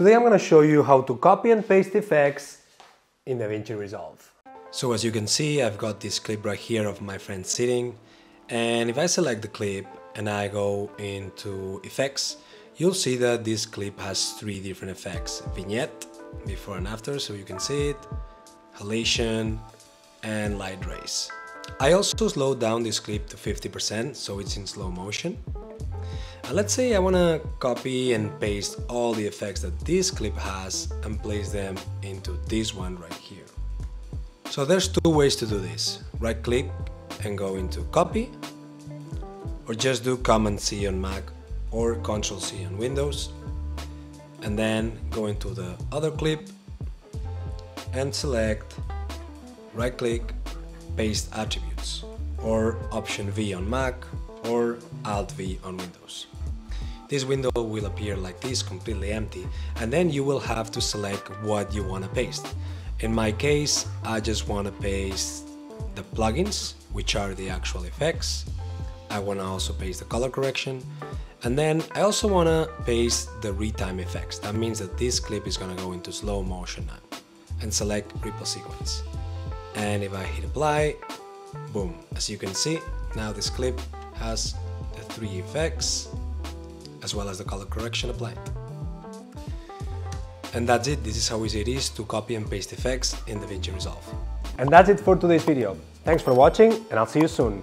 Today I'm going to show you how to copy and paste effects in DaVinci Resolve. So as you can see, I've got this clip right here of my friend sitting. And if I select the clip and I go into effects, you'll see that this clip has three different effects. Vignette, before and after, so you can see it, halation, and light rays. I also slowed down this clip to 50%, so it's in slow motion. And let's say I want to copy and paste all the effects that this clip has and place them into this one right here. So there's two ways to do this. Right click and go into copy or just do Command C on Mac or Control C on Windows and then go into the other clip and select right click paste attributes or option V on Mac or Alt V on Windows. This window will appear like this, completely empty, and then you will have to select what you want to paste. In my case, I just want to paste the plugins, which are the actual effects. I want to also paste the color correction, and then I also want to paste the retime effects. That means that this clip is going to go into slow motion now, and select ripple sequence. And if I hit apply, boom, as you can see, now this clip has the three effects as well as the color correction applied. And that's it, this is how easy it is to copy and paste effects in DaVinci Resolve. And that's it for today's video. Thanks for watching and I'll see you soon.